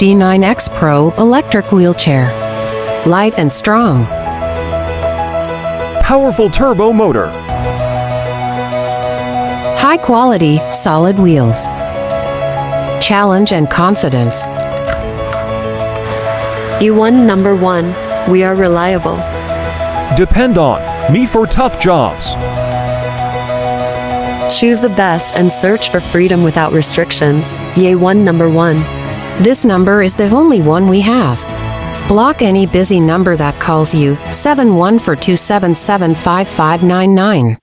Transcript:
D9X Pro electric wheelchair. Light and strong. Powerful turbo motor. High quality, solid wheels. Challenge and confidence. EA ONE number one. We are reliable. Depend on me for tough jobs. Choose the best and search for freedom without restrictions. YE1 number one. This number is the only one we have. Block any busy number that calls you 71 for 277 5599.